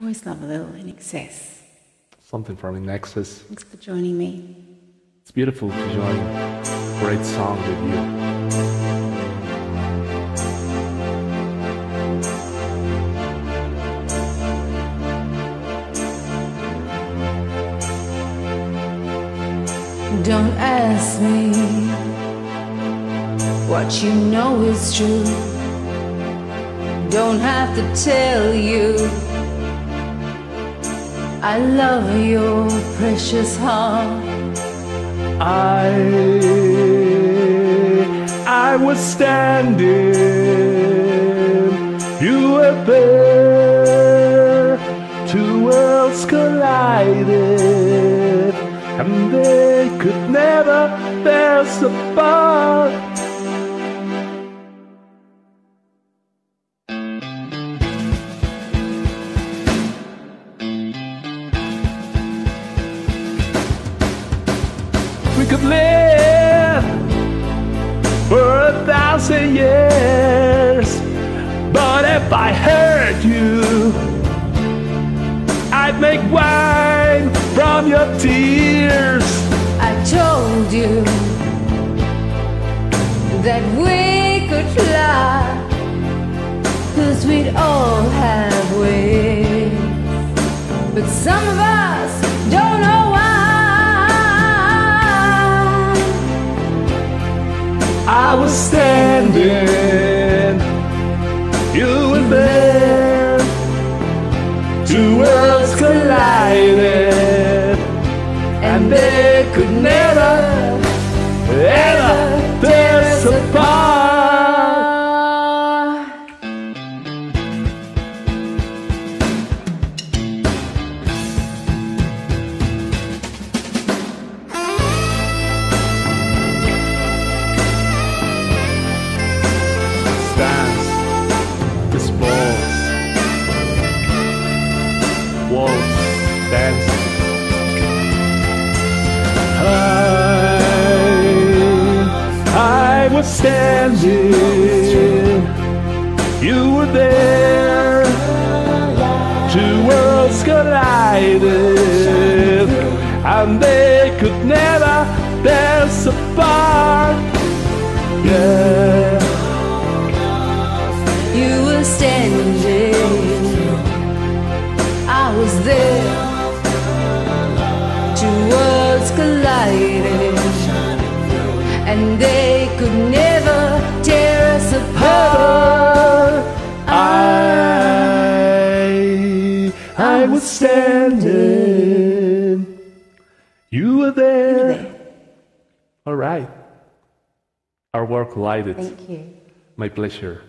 Always love a little in excess. Something from INXS. Thanks for joining me. It's beautiful to join a great song with you. Don't ask me what you know is true. Don't have to tell you. I love your precious heart. I I was standing, you were there, two worlds collided, and they could never us apart. We could live for a thousand years. But if I hurt you, I'd make wine from your tears. I told you that we could fly, cause we'd all have wings. But some of us I was standing, standing, you were there. Two worlds collided, and they could never us apart. Yeah. You were standing, I was there. Two worlds collided, and they was standing. You were there. All right. Our work collided. Thank you. My pleasure.